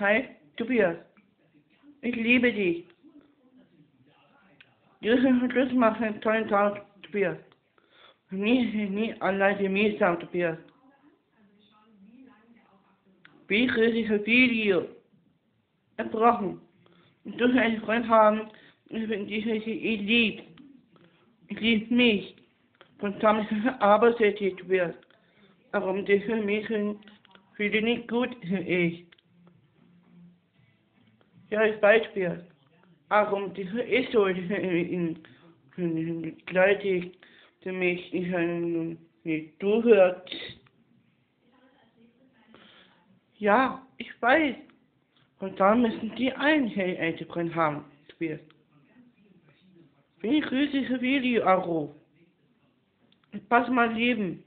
Hi, Tobias. Ich liebe dich. Schluss machen, einen tollen Tag, Tobias. Nie, nie allein mir sagen, Tobias. Wie riesige Video. Erbrochen. Du einen Freund haben, ich bin dich, ich lieb. Ich lieb mich. Von Thomas arbeitet Tobias. Warum die für mich für die nicht gut ist. Ja, als Beispiel. Warum die ist so in Leute, die mich nicht zuhört. Ja, ich weiß. Und dann müssen die Einheiten haben. Spiel. Wie grüße Video Anruf. Pass mal leben.